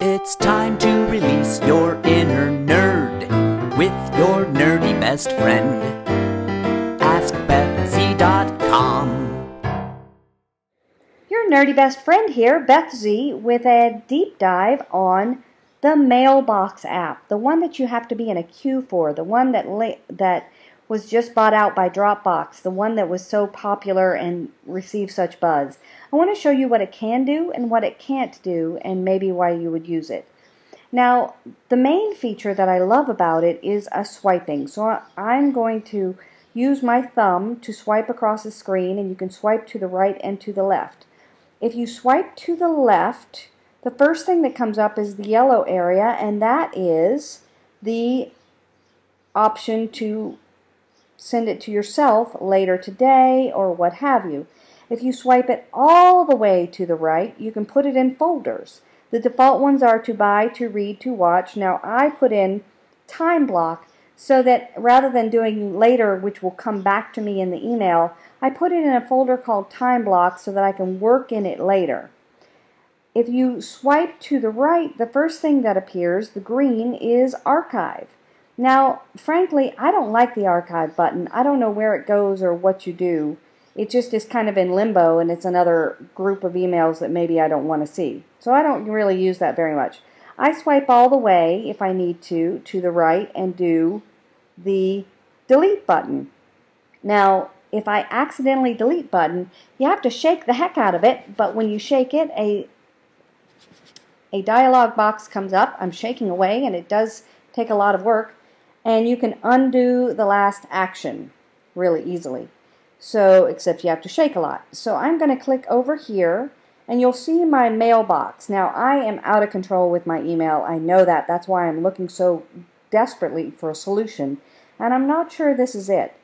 It's time to release your inner nerd with your nerdy best friend. AskBethzy.com. Your nerdy best friend here, Beth Z, with a deep dive on the Mailbox app, the one that you have to be in a queue for, the one that that was just bought out by Dropbox, the one that was so popular and received such buzz. I want to show you what it can do and what it can't do, and maybe why you would use it. Now, the main feature that I love about it is a swiping. So I'm going to use my thumb to swipe across the screen, and you can swipe to the right and to the left. If you swipe to the left, the first thing that comes up is the yellow area, and that is the option to send it to yourself later today or what have you. If you swipe it all the way to the right, you can put it in folders. The default ones are to buy, to read, to watch. Now I put in time block so that rather than doing later, which will come back to me in the email, I put it in a folder called time block so that I can work in it later. If you swipe to the right, the first thing that appears, the green, is archive. Now, frankly, I don't like the archive button. I don't know where it goes or what you do. It just is kind of in limbo and it's another group of emails that maybe I don't want to see. So I don't really use that very much. I swipe all the way, if I need to, to the right and do the delete button. Now, if I accidentally delete button, you have to shake the heck out of it, but when you shake it, a a dialog box comes up. I'm shaking away and it does take a lot of work and you can undo the last action really easily. So, except you have to shake a lot. So I'm going to click over here and you'll see my mailbox. Now, I am out of control with my email. I know that. That's why I'm looking so desperately for a solution. And I'm not sure this is it.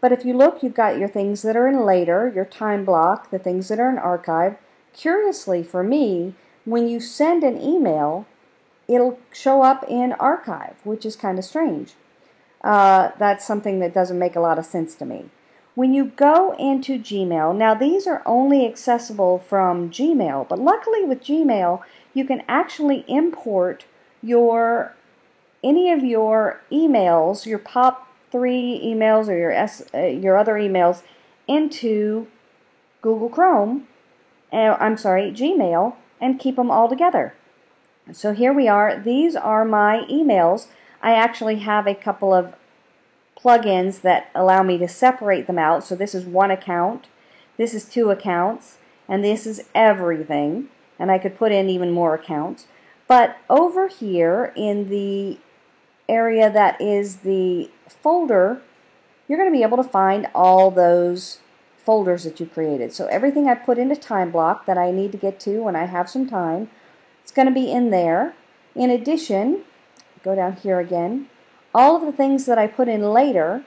But if you look, you've got your things that are in later, your time block, the things that are in archive. Curiously for me, when you send an email, it'll show up in archive, which is kind of strange. Uh, that's something that doesn't make a lot of sense to me. When you go into Gmail, now these are only accessible from Gmail, but luckily with Gmail, you can actually import your any of your emails, your pop three emails or your S, uh, your other emails into Google Chrome. Uh, I'm sorry, Gmail, and keep them all together. So here we are. These are my emails. I actually have a couple of plugins that allow me to separate them out. So this is one account, this is two accounts, and this is everything. And I could put in even more accounts. But over here in the area that is the folder, you're going to be able to find all those folders that you created. So everything I put into time block that I need to get to when I have some time, it's going to be in there. In addition, go down here again, all of the things that I put in later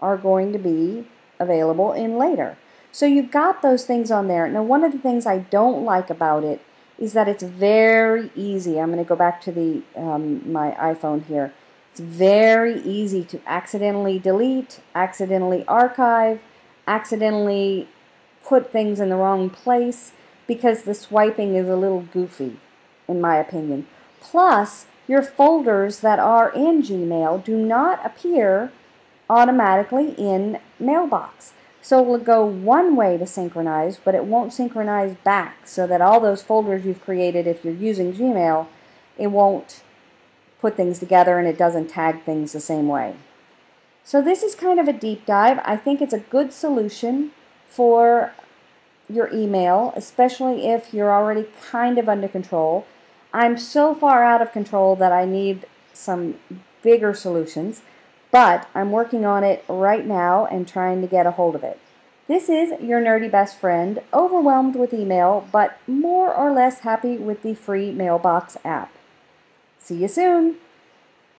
are going to be available in later. So you've got those things on there. Now one of the things I don't like about it is that it's very easy. I'm going to go back to the um, my iPhone here. It's very easy to accidentally delete, accidentally archive, accidentally put things in the wrong place because the swiping is a little goofy, in my opinion. Plus, your folders that are in Gmail do not appear automatically in Mailbox. So it will go one way to synchronize, but it won't synchronize back so that all those folders you've created, if you're using Gmail, it won't put things together and it doesn't tag things the same way. So this is kind of a deep dive. I think it's a good solution for your email, especially if you're already kind of under control. I'm so far out of control that I need some bigger solutions, but I'm working on it right now and trying to get a hold of it. This is your nerdy best friend, overwhelmed with email, but more or less happy with the free mailbox app. See you soon!